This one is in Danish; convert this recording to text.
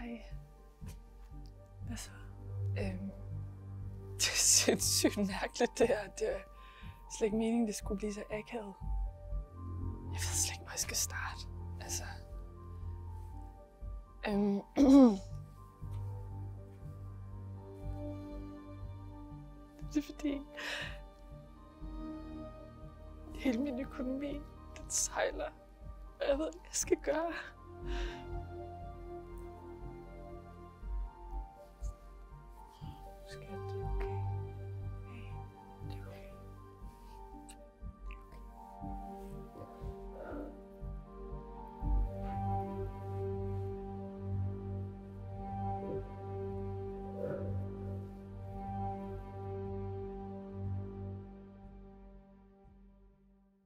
Ej. Hvad så? Øhm, det er sindssygt mærkeligt, det her. Det er slet ikke meningen, det skulle blive så akavet. Jeg ved slet ikke, hvor jeg skal starte. Altså... Øhm, det er fordi... Hele min økonomi, den sejler. Og Jeg ved ikke, hvad jeg skal gøre.